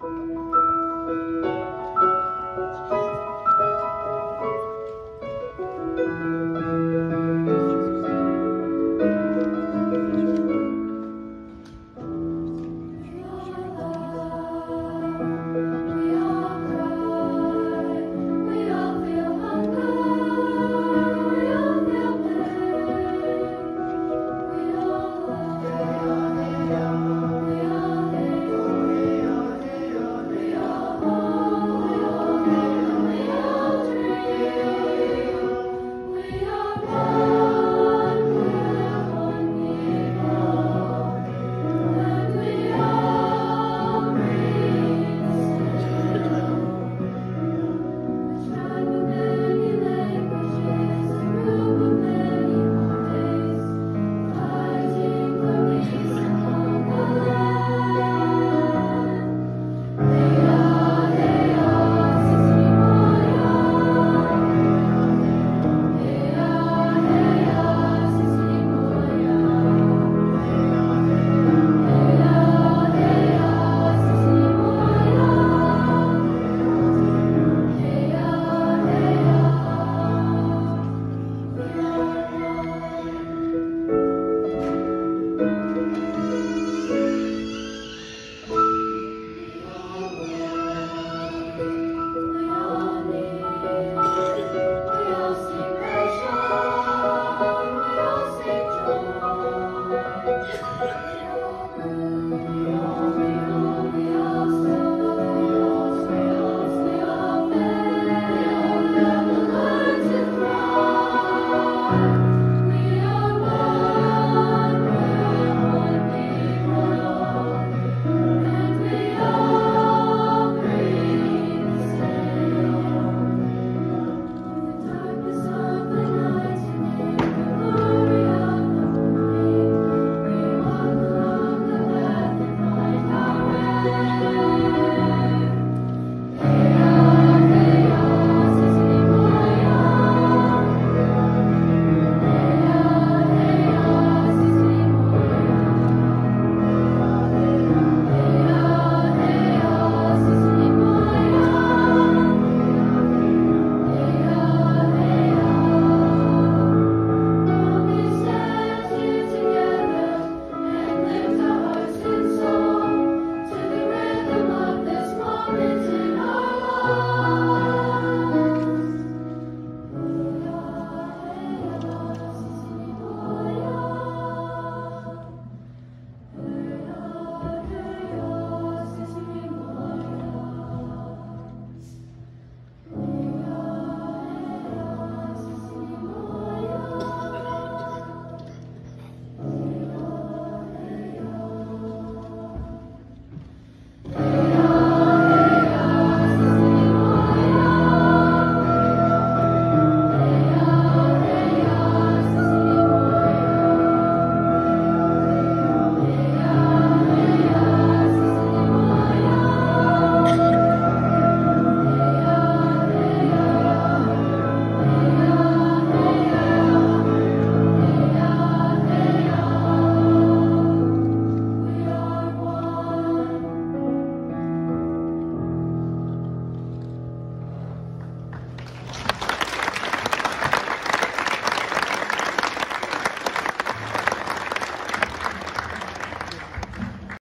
Música